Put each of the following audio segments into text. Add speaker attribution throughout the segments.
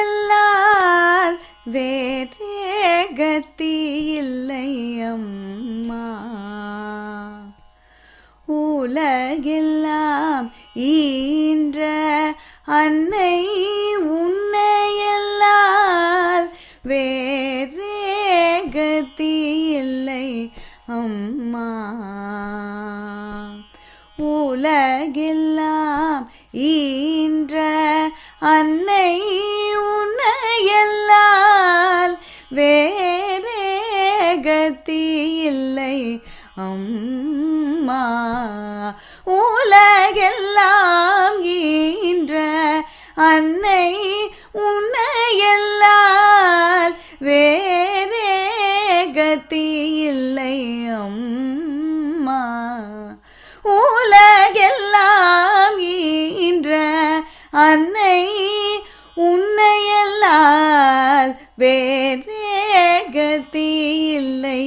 Speaker 1: உன்னையல்லால் வேறே கதி இல்லை கதி இல்லை அம்மா. உலகெல்லாம் ஈன்ற அன்னை உன்னையல்லால் வேறே கத்தி இல்லை அம்மா. உலகெல்லாம் உலகெல்லாம் ஈன்ற அன்னை உன்னையல்லால் வேறே கதி இல்லை.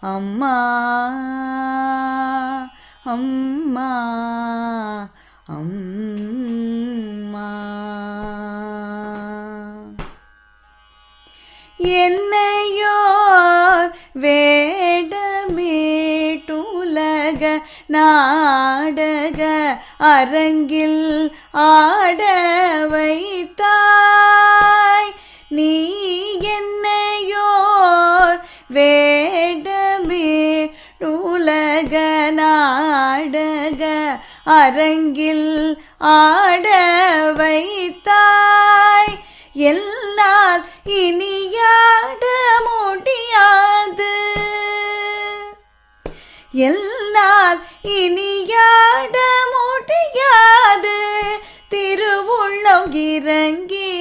Speaker 1: அம்மா அம்மா அம்மா. என்னையோ வே நாடக அரங்கில் ஆட வைத்தாய். நீ என்னையோர் வேடமே உலக நாடக அரங்கில் ஆட வைத்தாய். எல்லாம் இனியாட முடியாது. எல் இனியாட முடியாது. திருவுள்ளம் இறங்கி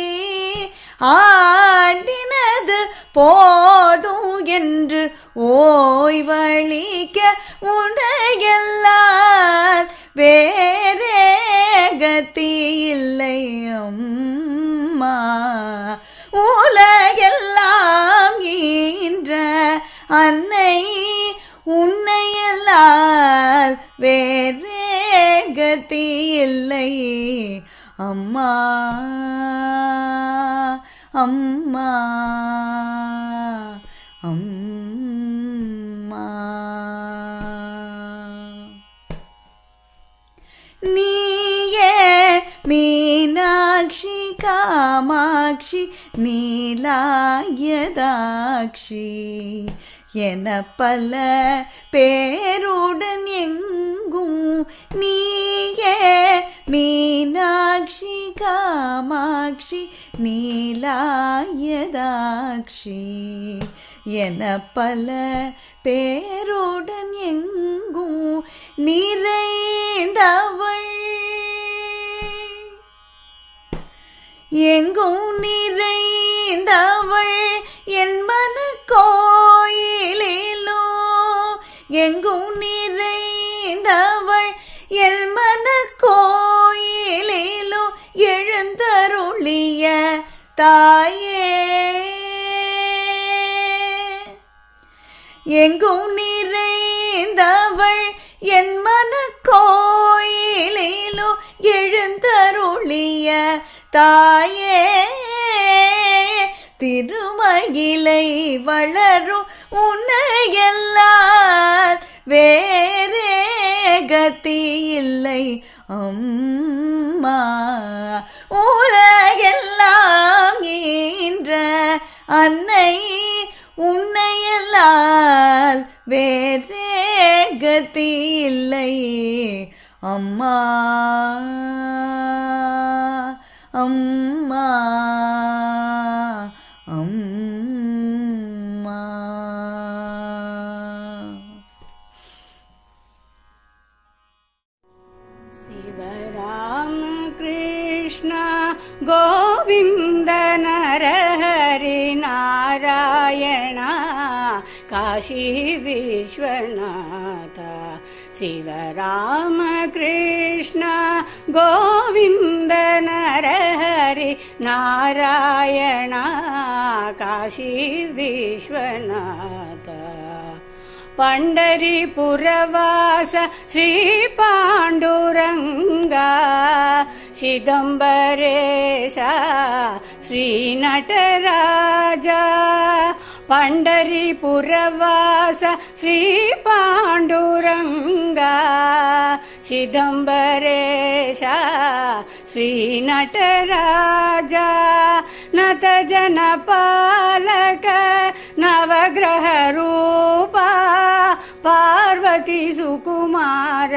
Speaker 1: ஆடினது போ அம்மா. அம்மா. நீயே மீனாட்சி காமாட்சி நீலாயதாட்சி. என பல பேர் நீலாயதாட்சி. என பல பேருடன் எங்கும் நிறைந்தவள். எங்கும் நிறை தாயே. எங்கும் நிறைந்தவள் என் மன கோயிலிலோ எழுந்தருளிய தாயே. திருமகிலை வளரும் உன்னையெல்லால் வேறே கதி இல்லை அம்மா உலகெல்லாம் அன்னை உன்னையல்லால் வேறே கதி இல்லை. அம்மா.
Speaker 2: काशी विश्वनाथ शिवराम कृष्ण गोविन्द नरहरि नारायण काशी विश्वनाथ पण्डरीपुरवास श्रीपाण्डुरङ्गा चिदम्बरेशा श्रीनटराजा पण्डरीपुरवास श्रीपाण्डुरङ्गा चिदम्बरेशा श्रीनटराजा नतजनपालक नवग्रहरूपा पार्वती सुकुमार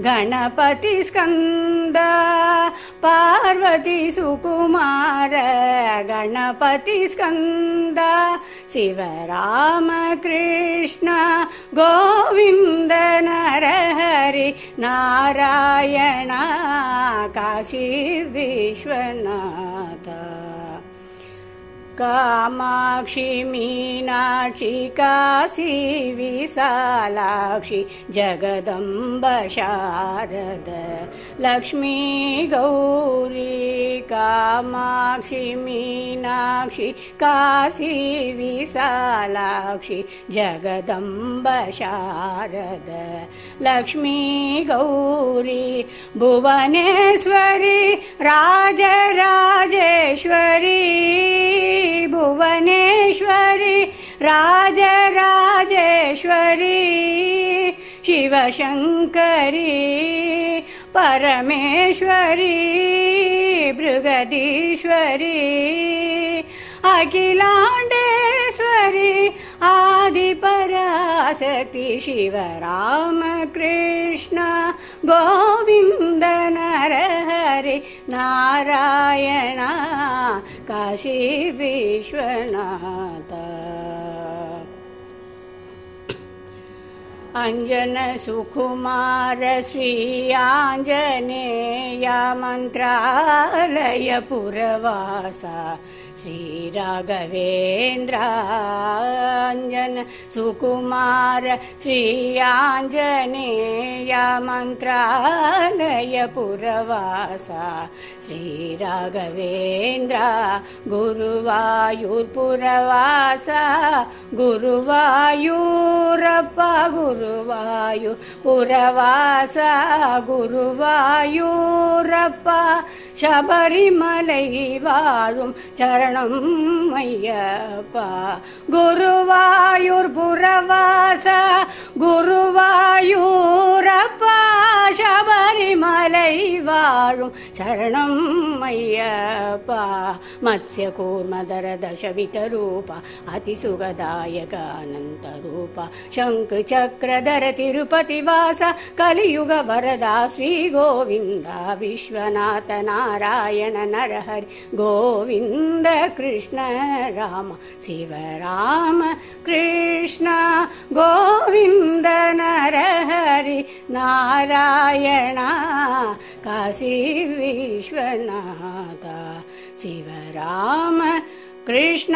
Speaker 2: गणपति स्कन्द। पार्वती सुकुमार गणपति स्कन्द। शिवराम कृष्ण गोविन्द नरहरि नारायण काशी विश्वनाथ कामाक्षि मीनाक्षि काशी विशालाक्षि जगदम्ब शारद लक्ष्मी गौरी कामाक्षि मीनाक्षि काशी विशालाक्षि जगदम्ब शारद लक्ष्मी गौरी भुवनेश्वरी राजराजेश्वरी भुवनेश्वरी राजराजेश्वरी शिवशङ्करी परमेश्वरी बृगदीश्वरी अखिलाण्डेश्वरी आदिपरासति शिवराम कृष्ण गोविन्द नरहरि नारायण काशी विश्वनाथ अञ्जन सुकुमार श्री आञ्जनेया मन्त्रालय पुरवासा श्रीराघवेन्द्राञ्जन सुकुमार श्री आञ्जनेया मन्त्रालय पुरवासा। श्रीराघवेन्द्र गुरुवायुर्पुरवासा। गुरुवायूरप्प गुरुवायु पुरवासा गुरुवायूरप्प शबरिमलैवारुं चरणं मय्यपा गुरुवायुर्गुरवास गुरुवायुरपा शबरिमलैवारुं चरणं मय्यपा मत्स्यकोमदर दशवितरूपा अतिसुखदायकानन्द शङ्खचक्रधर तिरुपतिवास कलियुगवरदा श्रीगोविन्दा विश्वनाथना नारायण नरहरि गोविन्द कृष्ण राम शिव राम कृष्ण गोविन्द नरहरि नारायण काशी विश्वनाथ शिव राम कृष्ण